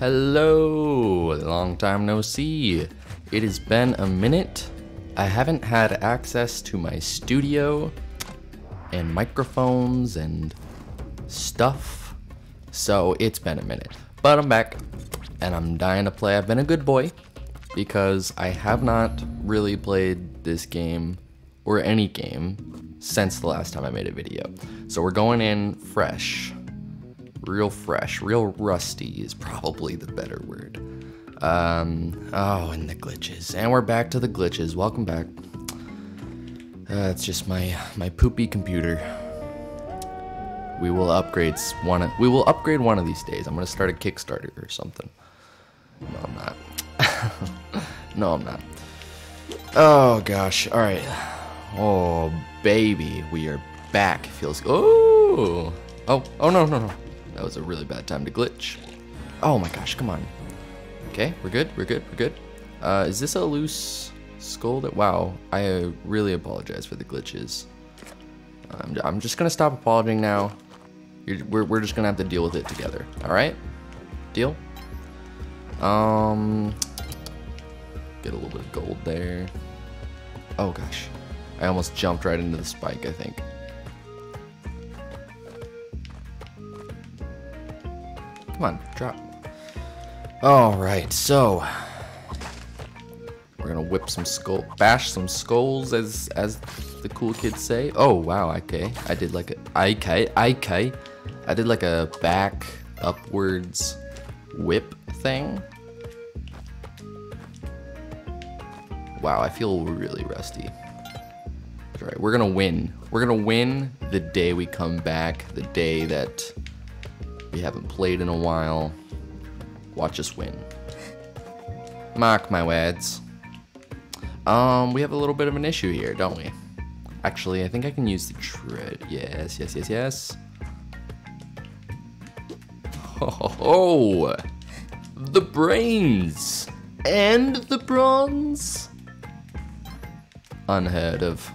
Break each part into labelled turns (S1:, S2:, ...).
S1: Hello, long time no see. It has been a minute. I haven't had access to my studio and microphones and stuff, so it's been a minute. But I'm back and I'm dying to play. I've been a good boy because I have not really played this game or any game since the last time I made a video. So we're going in fresh real fresh, real rusty is probably the better word. Um, oh, and the glitches. And we're back to the glitches. Welcome back. Uh, it's just my my poopy computer. We will upgrade one. Of, we will upgrade one of these days. I'm gonna start a Kickstarter or something. No, I'm not. no, I'm not. Oh gosh. All right. Oh baby, we are back. Feels. Oh. Oh. Oh no no no. That was a really bad time to glitch. Oh my gosh, come on. Okay, we're good, we're good, we're good. Uh, is this a loose skull that, wow, I really apologize for the glitches. I'm, I'm just gonna stop apologizing now. You're, we're, we're just gonna have to deal with it together, alright? Deal? Um, get a little bit of gold there. Oh gosh, I almost jumped right into the spike, I think. Come on, drop. Alright, so we're gonna whip some skull bash some skulls as as the cool kids say. Oh wow, okay. I did like a okay, okay. I did like a back upwards whip thing. Wow, I feel really rusty. Alright, we're gonna win. We're gonna win the day we come back, the day that we haven't played in a while. Watch us win. Mark my words. Um, we have a little bit of an issue here, don't we? Actually, I think I can use the tread. Yes, yes, yes, yes. Oh, the brains and the bronze. Unheard of.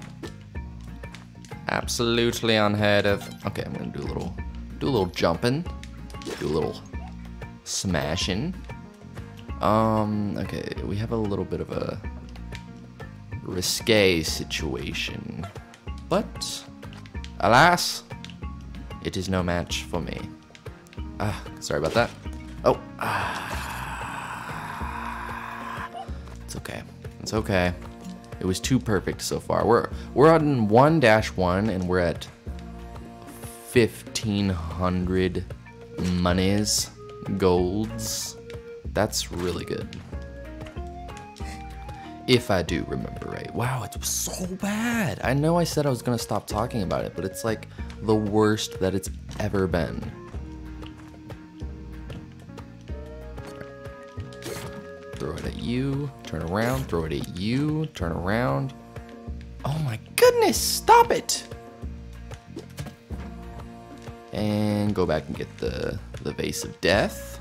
S1: Absolutely unheard of. Okay, I'm gonna do a little, do a little jumping do a little smashing. Um, okay, we have a little bit of a risque situation. But, alas, it is no match for me. Ah, sorry about that. Oh, ah. It's okay. It's okay. It was too perfect so far. We're we're on 1-1 and we're at 1500 monies, golds. That's really good. If I do remember right. Wow, it was so bad. I know I said I was to stop talking about it, but it's like the worst that it's ever been. Throw it at you, turn around, throw it at you, turn around. Oh my goodness, stop it! And go back and get the, the vase of death.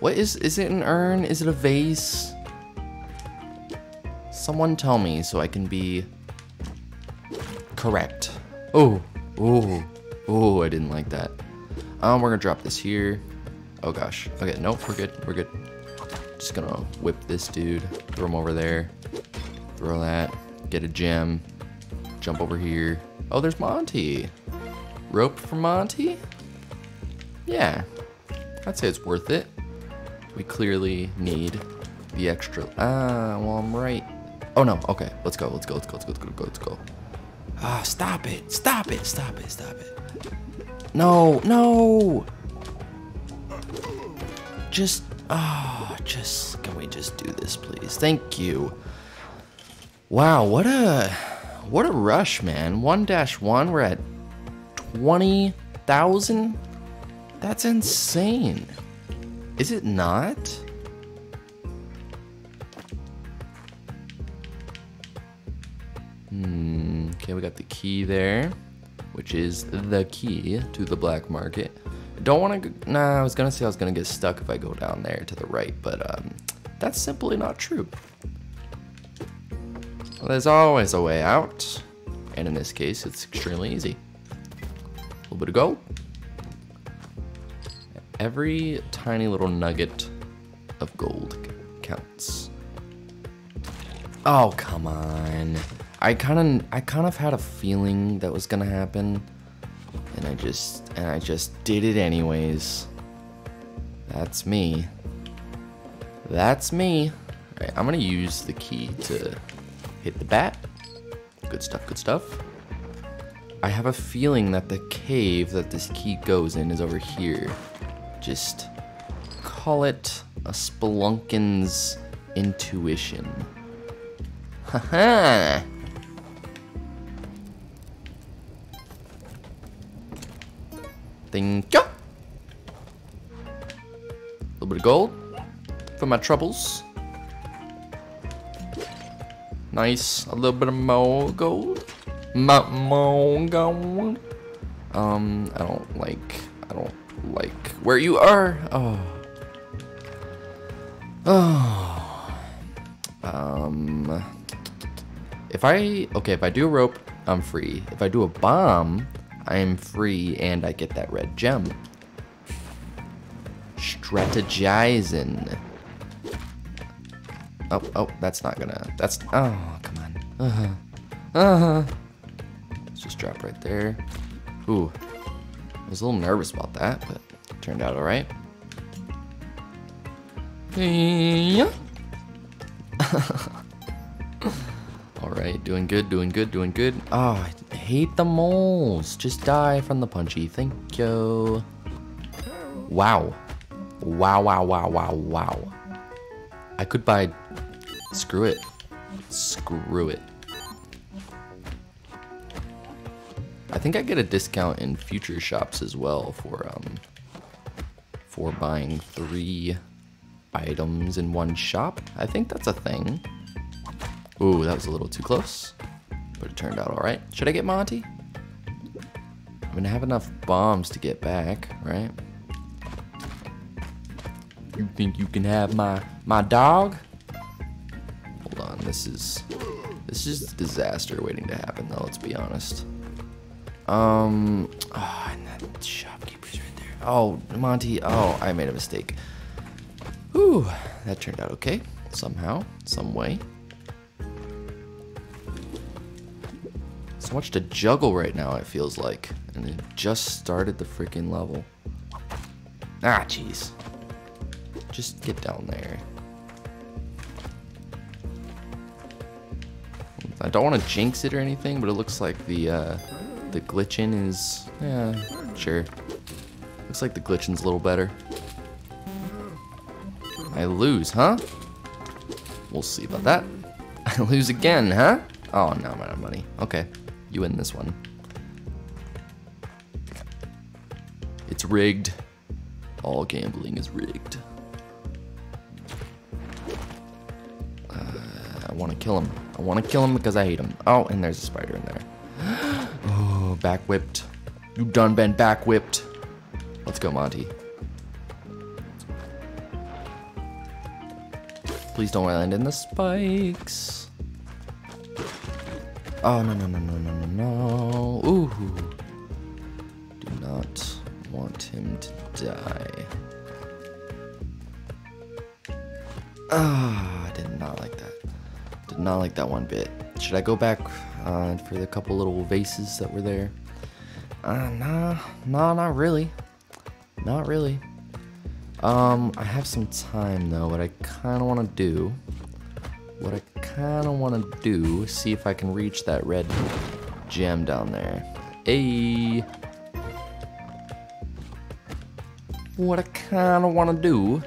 S1: What is, is it an urn? Is it a vase? Someone tell me so I can be correct. Oh, oh, oh, I didn't like that. Um, we're gonna drop this here. Oh gosh. Okay, nope, we're good, we're good. Just gonna whip this dude, throw him over there, throw that, get a gem, jump over here. Oh, there's Monty. Rope for Monty? Yeah, I'd say it's worth it. We clearly need the extra. Ah, well, I'm right. Oh no, okay, let's go, let's go, let's go, let's go, let's go, let's go. Ah, stop it, stop it, stop it, stop it. No, no! Just, ah, oh, just, can we just do this, please? Thank you. Wow, what a, what a rush, man. 1-1, we're at 20,000? That's insane. Is it not? Hmm, okay, we got the key there, which is the key to the black market. I don't want to, nah, I was gonna say I was gonna get stuck if I go down there to the right, but um, that's simply not true. Well, there's always a way out, and in this case, it's extremely easy little bit of gold. Every tiny little nugget of gold counts. Oh, come on. I kind of I kind of had a feeling that was going to happen and I just and I just did it anyways. That's me. That's me. Alright, I'm gonna use the key to hit the bat. Good stuff, good stuff. I have a feeling that the cave that this key goes in is over here. Just call it a spelunkin's intuition. Haha! Thank you. A little bit of gold for my troubles. Nice. A little bit of more gold. Gold. Um, I don't like, I don't like where you are. Oh. Oh. Um. If I, okay, if I do a rope, I'm free. If I do a bomb, I am free and I get that red gem. Strategizing. Oh, oh, that's not gonna, that's, oh, come on. Uh-huh. Uh-huh. Let's just drop right there. Ooh. I was a little nervous about that, but turned out alright. Yeah. Alright, doing good, doing good, doing good. Oh, I hate the moles. Just die from the punchy. Thank you. Wow. Wow, wow, wow, wow, wow. I could buy... Screw it. Screw it. Think I get a discount in future shops as well for um for buying three items in one shop. I think that's a thing. Ooh, that was a little too close. But it turned out alright. Should I get Monty? I'm gonna have enough bombs to get back, right? You think you can have my my dog? Hold on, this is this is disaster waiting to happen though, let's be honest. Um oh, and that shopkeeper's right there. Oh, Monty, oh, I made a mistake. Whew, that turned out okay. Somehow, some way. So much to juggle right now, it feels like. And it just started the freaking level. Ah, jeez. Just get down there. I don't want to jinx it or anything, but it looks like the uh, the glitching is, yeah, sure. Looks like the glitching's a little better. I lose, huh? We'll see about that. I lose again, huh? Oh, no, I'm out of money. Okay. You win this one. It's rigged. All gambling is rigged. Uh, I want to kill him. I want to kill him because I hate him. Oh, and there's a spider in there. Back whipped. You done been back whipped. Let's go, Monty. Please don't land in the spikes. Oh, no, no, no, no, no, no, no. Ooh. Do not want him to die. Ah, I did not like that. Did not like that one bit. Should I go back uh, for the couple little vases that were there? Uh, nah, nah, not really. Not really. Um, I have some time though. What I kind of want to do, what I kind of want to do, see if I can reach that red gem down there. Hey! What I kind of want to do...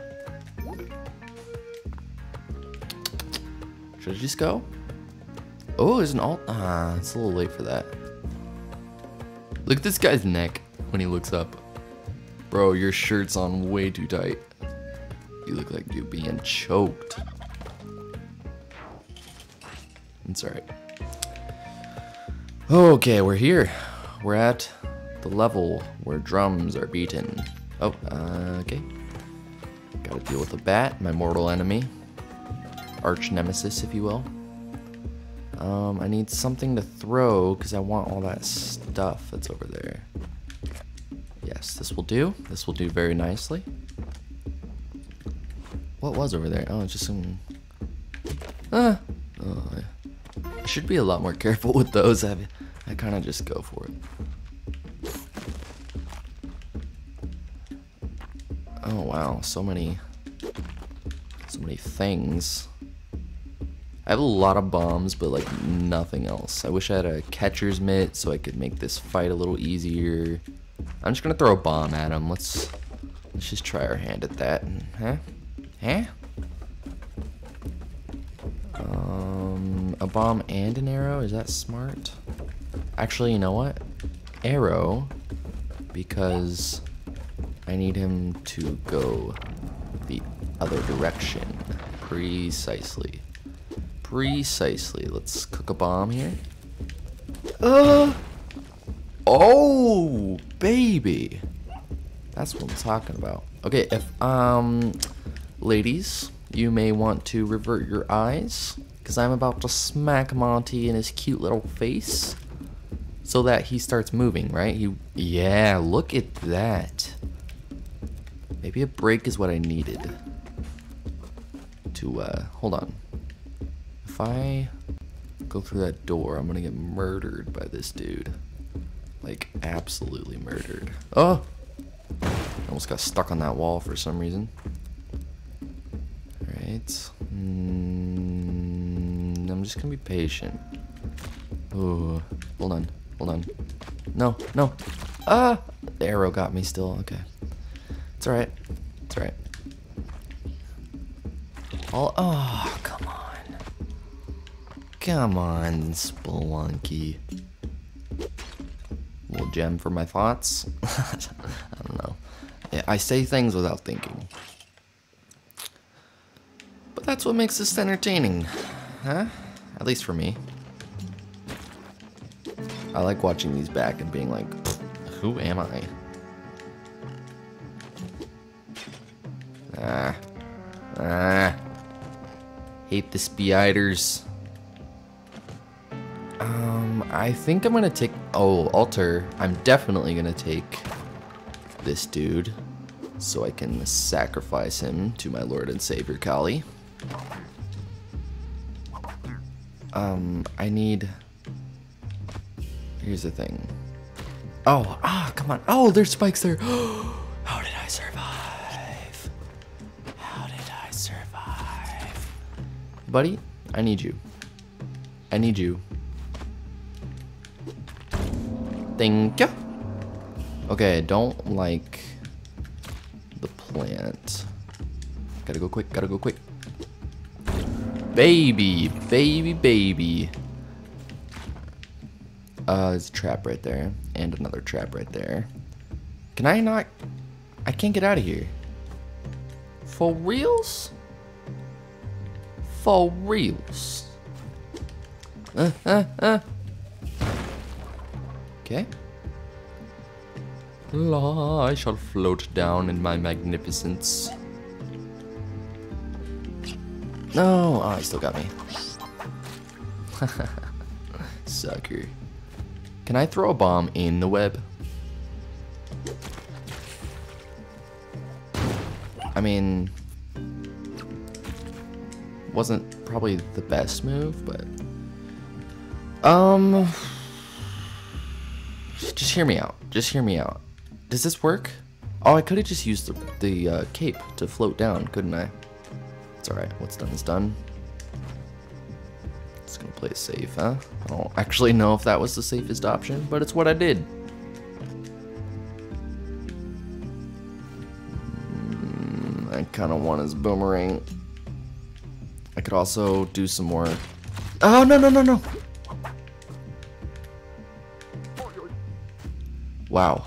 S1: Should I just go? Oh, there's an alt... Ah, it's a little late for that. Look at this guy's neck when he looks up. Bro, your shirt's on way too tight. You look like you're being choked. It's alright. Okay, we're here. We're at the level where drums are beaten. Oh, uh, okay. Gotta deal with the bat, my mortal enemy. Arch nemesis, if you will. Um, I need something to throw because I want all that stuff that's over there. Yes, this will do. This will do very nicely. What was over there? Oh, just some... Ah! Oh, I should be a lot more careful with those. I, I kind of just go for it. Oh, wow. So many... So many things. I have a lot of bombs, but like nothing else. I wish I had a catcher's mitt so I could make this fight a little easier. I'm just gonna throw a bomb at him. Let's let's just try our hand at that. Huh? Huh? Um, a bomb and an arrow. Is that smart? Actually, you know what? Arrow, because I need him to go the other direction. Precisely. Precisely. Let's cook a bomb here. Uh. Oh, baby. That's what I'm talking about. Okay, if, um, ladies, you may want to revert your eyes, because I'm about to smack Monty in his cute little face so that he starts moving, right? He, yeah, look at that. Maybe a break is what I needed to, uh, hold on. If I go through that door, I'm gonna get murdered by this dude. Like, absolutely murdered. Oh! I almost got stuck on that wall for some reason. Alright. Mm, I'm just gonna be patient. Oh, hold on, hold on. No, no. Ah! The arrow got me still, okay. It's alright. It's alright. All, oh, on. Come on, Spelunky little gem for my thoughts. I don't know. I say things without thinking. But that's what makes this entertaining, huh? At least for me. I like watching these back and being like, who am I? Ah. Ah. Hate the spiders. I think I'm gonna take... Oh, altar. I'm definitely gonna take this dude so I can sacrifice him to my Lord and Savior Kali. Um, I need... Here's the thing. Oh, ah, come on. Oh, there's spikes there. How did I survive? How did I survive? Buddy, I need you. I need you. Thank you. Okay, I don't like the plant. Gotta go quick, gotta go quick. Baby, baby, baby. Uh, there's a trap right there. And another trap right there. Can I not... I can't get out of here. For reals? For reals? Uh, uh, uh. Okay. La, I shall float down in my magnificence. No, oh, he still got me. Sucker. Can I throw a bomb in the web? I mean, wasn't probably the best move, but um, just hear me out. Just hear me out. Does this work? Oh, I could have just used the, the uh, cape to float down, couldn't I? It's alright. What's done is done. Just gonna play it safe, huh? I don't actually know if that was the safest option, but it's what I did. Mm, I kind of want his boomerang. I could also do some more... Oh, no, no, no, no! Wow.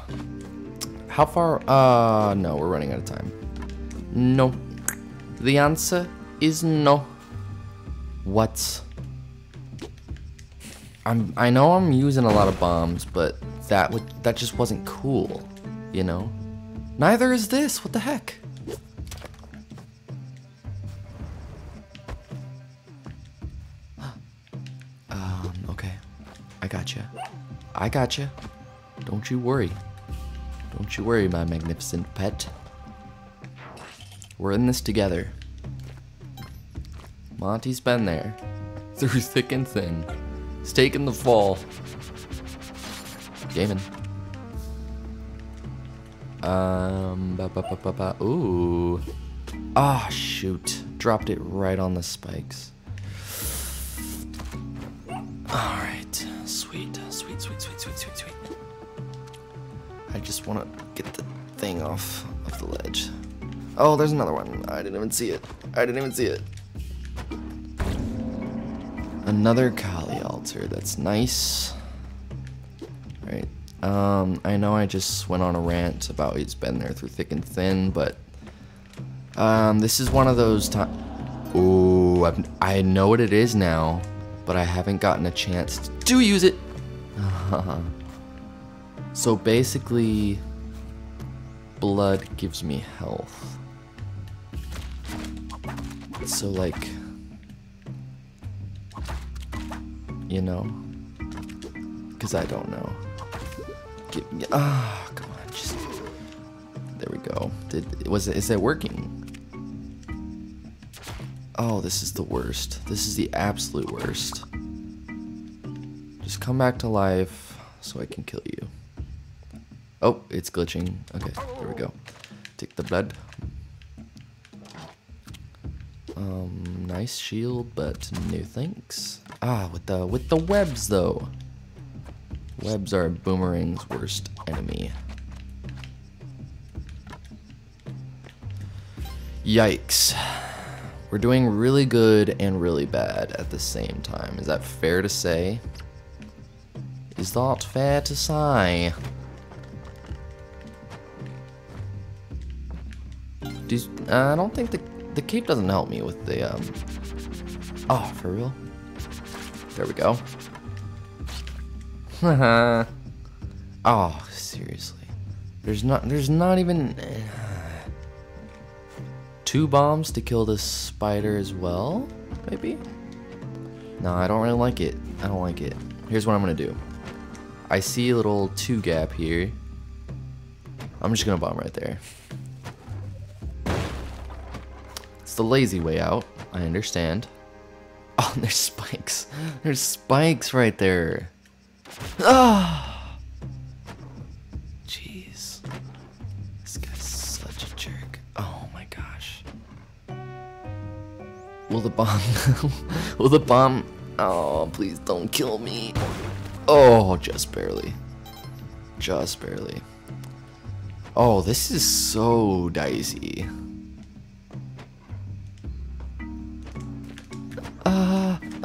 S1: How far? Uh, no, we're running out of time. No. The answer is no. What? I'm, I know I'm using a lot of bombs, but that would, that just wasn't cool, you know? Neither is this, what the heck? um, okay. I got gotcha. you. I got gotcha. Don't you worry. Don't you worry, my magnificent pet. We're in this together. Monty's been there. Through thick and thin. He's taken the fall. Gaming. Um, ba ba ba ba ba. Ooh. Ah, shoot. Dropped it right on the spikes. Just want to get the thing off of the ledge. Oh, there's another one. I didn't even see it. I didn't even see it. Another Kali altar. That's nice. Alright. Um, I know I just went on a rant about he's been there through thick and thin, but um, this is one of those times. Ooh, I've, I know what it is now, but I haven't gotten a chance to use it. so basically, blood gives me health. So like, you know, because I don't know. Give me, ah, oh, come on, just there we go. Did was it? Is that working? Oh, this is the worst. This is the absolute worst. Just come back to life so I can kill you. Oh, it's glitching. Okay, there we go. Take the blood. Um, nice shield, but no thanks. Ah, with the with the webs though. Webs are Boomerang's worst enemy. Yikes. We're doing really good and really bad at the same time. Is that fair to say? Is that fair to say? Uh, I don't think the, the cape doesn't help me with the, um... Oh, for real? There we go. oh, seriously. There's not, there's not even... two bombs to kill this spider as well, maybe? No, I don't really like it. I don't like it. Here's what I'm gonna do. I see a little two gap here. I'm just gonna bomb right there. It's the lazy way out, I understand. Oh, there's spikes. There's spikes right there. Ah! Jeez. This guy's such a jerk. Oh my gosh. Will the bomb... Will the bomb... Oh, please don't kill me. Oh, just barely. Just barely. Oh, this is so dicey.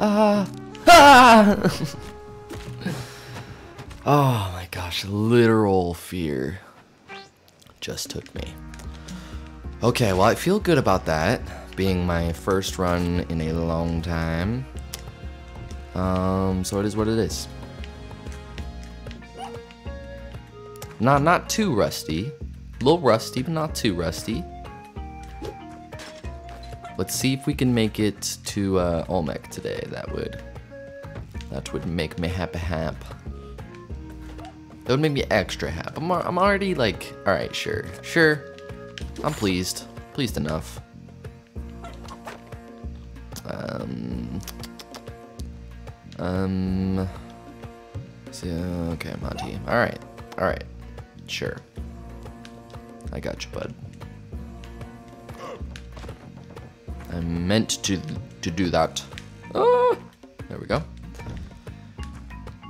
S1: Ah, ah, oh my gosh, literal fear just took me. Okay, well, I feel good about that being my first run in a long time. Um, so it is what it is. Not not too rusty. A little rusty, but not too rusty. Let's see if we can make it to uh, Olmec today. That would that would make me happy hap. That would make me extra happy. I'm, I'm already like, all right, sure, sure. I'm pleased, pleased enough. Um. Um. So, okay, Monty. All right. All right. Sure. I got you, bud. I meant to to do that. Ah, there we go.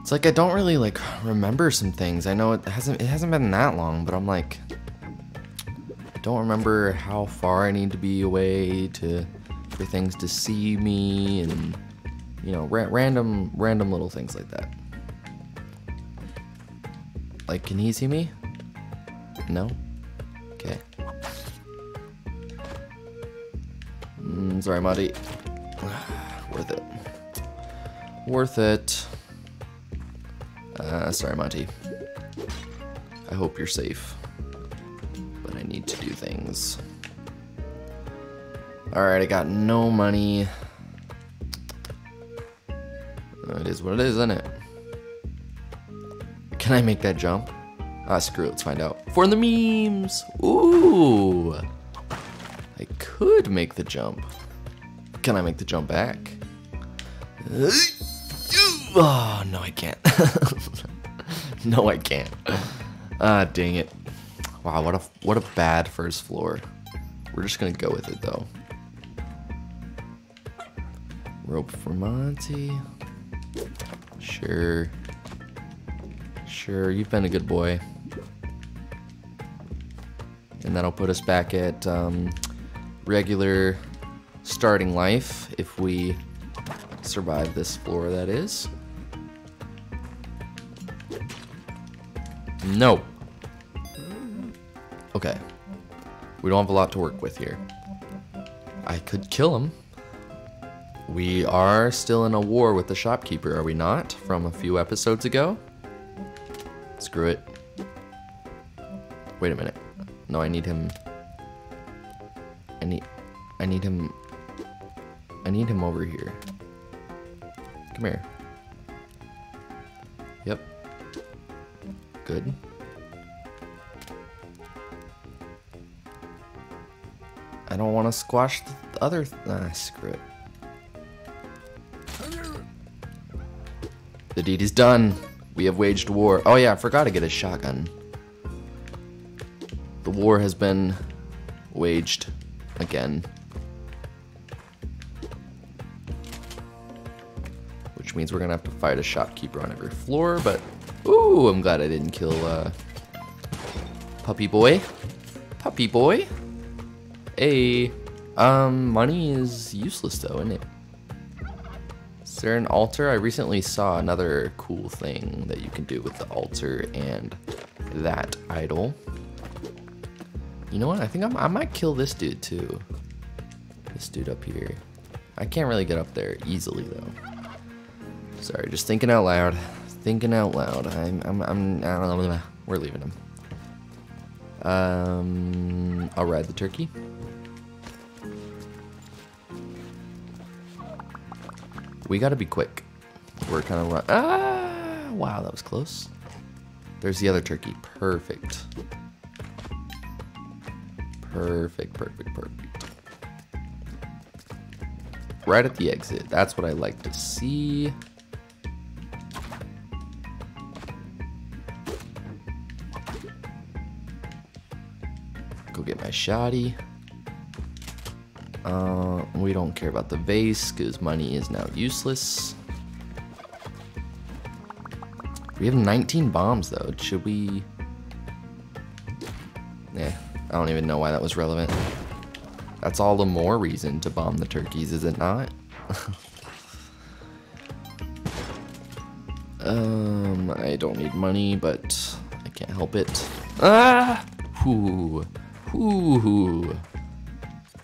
S1: It's like I don't really like remember some things. I know it hasn't it hasn't been that long, but I'm like I don't remember how far I need to be away to for things to see me and you know ra random random little things like that like can he see me no okay mm, sorry Monty worth it worth it uh, sorry Monty I hope you're safe but I need to do things Alright, I got no money. It is what it is, isn't it? Can I make that jump? Ah, screw it, let's find out. For the memes! Ooh! I could make the jump. Can I make the jump back? Oh, no I can't. no I can't. Ah, dang it. Wow, what a what a bad first floor. We're just gonna go with it though. Rope for Monty. Sure. Sure, you've been a good boy. And that'll put us back at um, regular starting life if we survive this floor, that is. No. Okay. We don't have a lot to work with here. I could kill him. We are still in a war with the shopkeeper, are we not? From a few episodes ago? Screw it. Wait a minute. No, I need him. I need. I need him. I need him over here. Come here. Yep. Good. I don't want to squash the other. Th ah, screw it. The deed is done. We have waged war. Oh yeah, I forgot to get a shotgun. The war has been waged again. Which means we're gonna have to fight a shopkeeper on every floor, but ooh, I'm glad I didn't kill uh, Puppy Boy. Puppy Boy. Hey, um, money is useless though, isn't it? Is there an altar? I recently saw another cool thing that you can do with the altar and that idol. You know what? I think I'm, i might kill this dude too. This dude up here. I can't really get up there easily though. Sorry, just thinking out loud. Thinking out loud. I'm, I'm, I'm, I don't know. We're leaving him. Um, I'll ride the turkey. We gotta be quick. We're kind of run. Ah! Wow, that was close. There's the other turkey. Perfect. Perfect, perfect, perfect. Right at the exit. That's what I like to see. Shoddy. Uh, we don't care about the vase because money is now useless. We have 19 bombs though. Should we... Yeah, I don't even know why that was relevant. That's all the more reason to bomb the turkeys, is it not? um, I don't need money, but I can't help it. Ah! Whoo! Whoo!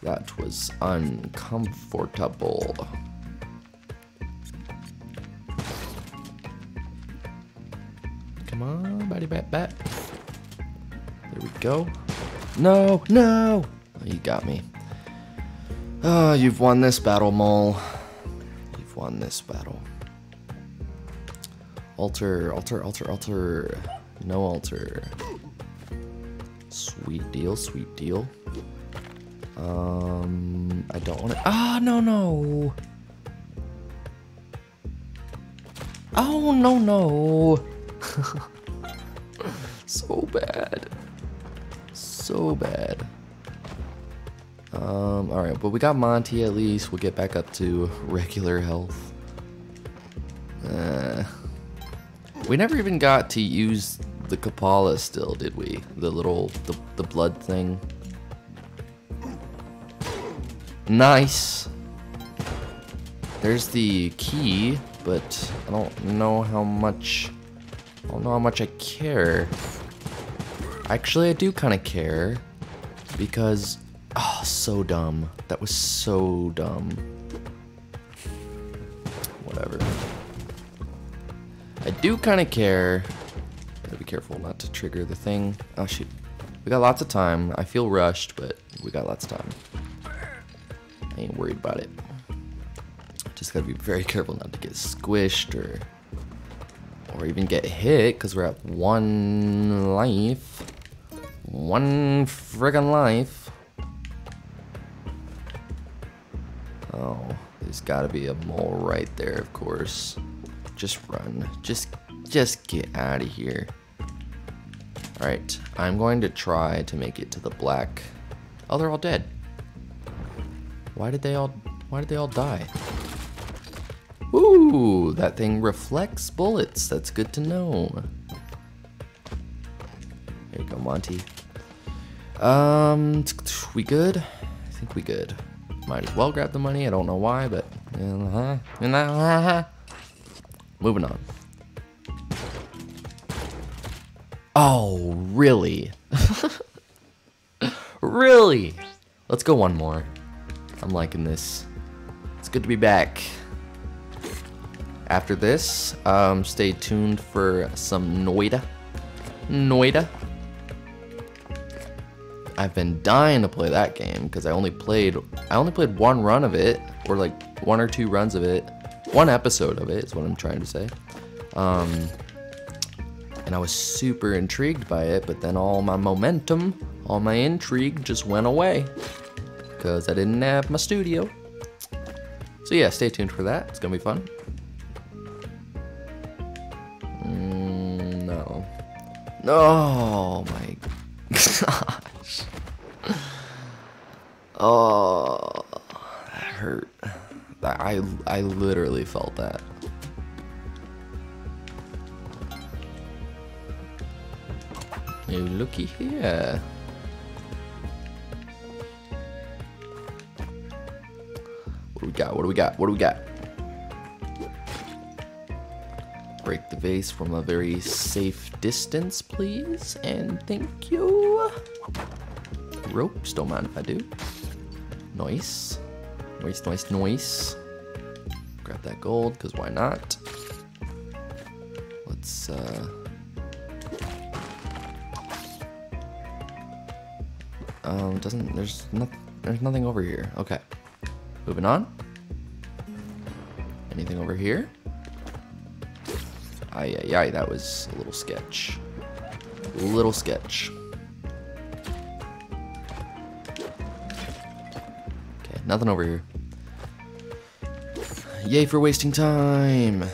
S1: That was uncomfortable. Come on, buddy bat bat. There we go. No, no! Oh, you got me. Oh, you've won this battle, Mole. You've won this battle. Altar, altar, altar, altar. No altar. Sweet deal, sweet deal. Um, I don't want to. Ah, no, no. Oh, no, no. so bad. So bad. Um, alright, but we got Monty at least. We'll get back up to regular health. Uh, we never even got to use the Kapala still, did we? The little, the, the blood thing. Nice. There's the key, but I don't know how much... I don't know how much I care. Actually, I do kind of care. Because... Oh, so dumb. That was so dumb. Whatever. I do kind of care. Gotta be careful not to trigger the thing. Oh, shoot. We got lots of time. I feel rushed, but we got lots of time. I ain't worried about it. Just gotta be very careful not to get squished or or even get hit because we're at one life. One friggin' life. Oh, there's gotta be a mole right there, of course. Just run. Just, just get out of here. Alright, I'm going to try to make it to the black. Oh, they're all dead. Why did they all, why did they all die? Ooh, that thing reflects bullets. That's good to know. There you go, Monty. Um, we good? I think we good. Might as well grab the money. I don't know why, but moving on. Oh, really? really? Let's go one more. I'm liking this. It's good to be back. After this, um, stay tuned for some Noita. Noita. I've been dying to play that game because I only played I only played one run of it or like one or two runs of it. One episode of it is what I'm trying to say. Um, and I was super intrigued by it, but then all my momentum, all my intrigue just went away because I didn't have my studio. So yeah, stay tuned for that. It's gonna be fun. Mm, no. Oh my gosh. Oh, that hurt. I I literally felt that. Looky here. What do we got? What do we got? What do we got? Break the vase from a very safe distance, please. And thank you. Ropes, don't mind if I do. Nice. Nice, nice, nice. Grab that gold, because why not? Let's, uh... Um, doesn't, there's nothing, there's nothing over here. Okay. Moving on. Anything over here? Aye, aye, that was a little sketch. Little sketch. Okay, nothing over here. Yay for wasting time!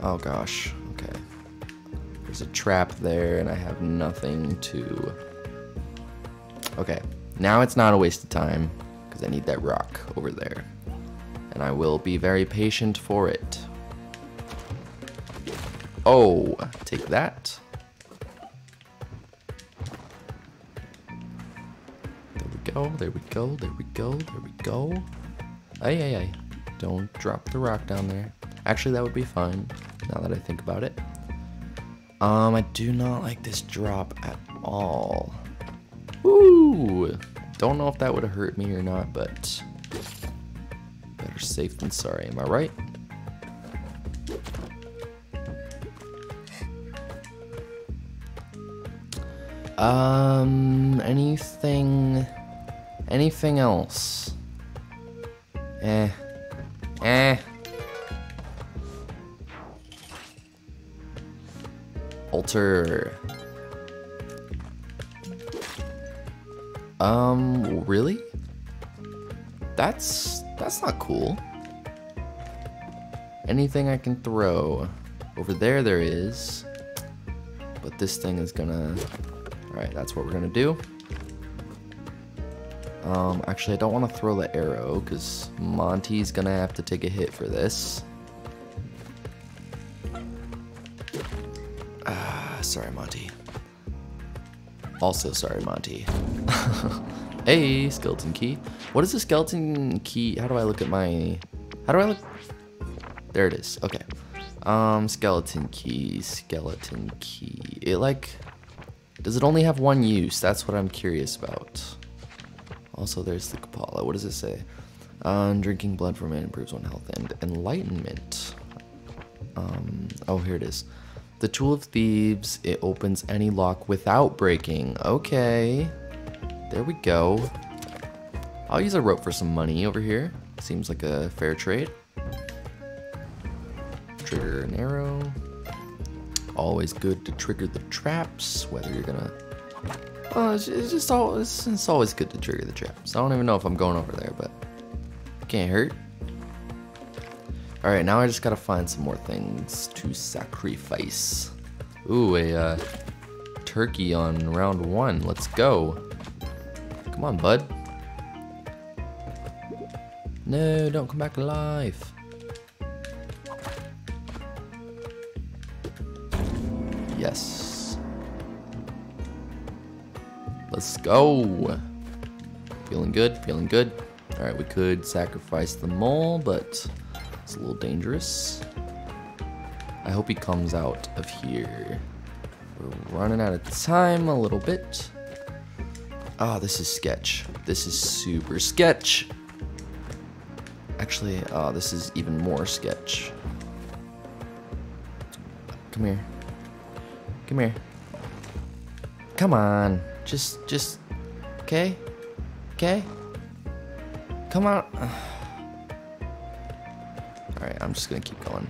S1: Oh gosh, okay. There's a trap there and I have nothing to... Okay, now it's not a waste of time because I need that rock over there. And I will be very patient for it. Oh, take that. There we go, there we go, there we go, there we go. Ay, ay, ay. Don't drop the rock down there. Actually, that would be fine, now that I think about it. Um, I do not like this drop at all. Woo! Don't know if that would have hurt me or not, but better safe than sorry, am I right? Um, anything, anything else? Eh, eh. Altar. Um, really? That's, that's not cool. Anything I can throw. Over there, there is. But this thing is gonna... Alright, that's what we're gonna do. Um, actually, I don't want to throw the arrow, because Monty's gonna have to take a hit for this. Ah, sorry, Monty. Also, sorry, Monty. hey, skeleton key. What is a skeleton key? How do I look at my... How do I look? There it is. Okay. Um, skeleton key, skeleton key. It like... Does it only have one use? That's what I'm curious about. Also, there's the Kapala. What does it say? Um, drinking blood from it improves one health and enlightenment. Um, oh, here it is. The Tool of Thieves, it opens any lock without breaking. Okay. There we go. I'll use a rope for some money over here. Seems like a fair trade. Trigger an arrow. Always good to trigger the traps, whether you're gonna... Oh, it's, it's just all, it's, it's always good to trigger the traps. I don't even know if I'm going over there, but can't hurt. Alright, now I just gotta find some more things to sacrifice. Ooh, a uh, turkey on round one. Let's go. Come on, bud. No, don't come back alive. Yes. Let's go. Feeling good, feeling good. Alright, we could sacrifice the mole, but a little dangerous. I hope he comes out of here. We're running out of time a little bit. Ah, oh, this is sketch. This is super sketch. Actually, oh, this is even more sketch. Come here. Come here. Come on. Just, just, okay? Okay? Come on. I'm just gonna keep going.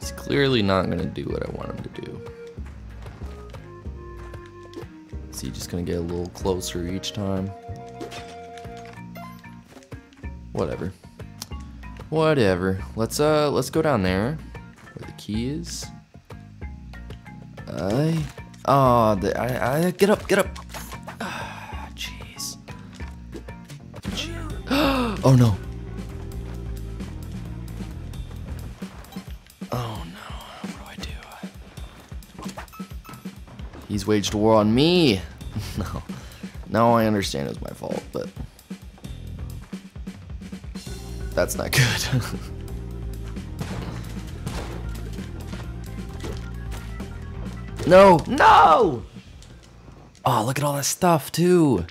S1: He's clearly not gonna do what I want him to do. Is he just gonna get a little closer each time? Whatever. Whatever. Let's uh let's go down there where the key is. I oh the, I I get up get up. Jeez. oh no. He's waged war on me. no. Now I understand it was my fault, but that's not good. no! No! Oh, look at all that stuff, too.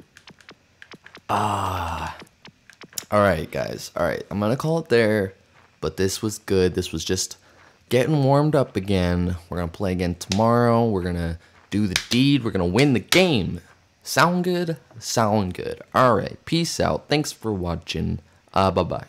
S1: Ah. Alright, guys. Alright, I'm gonna call it there. But this was good. This was just getting warmed up again. We're gonna play again tomorrow. We're gonna do the deed. We're gonna win the game. Sound good? Sound good. Alright, peace out. Thanks for watching. Uh, bye-bye.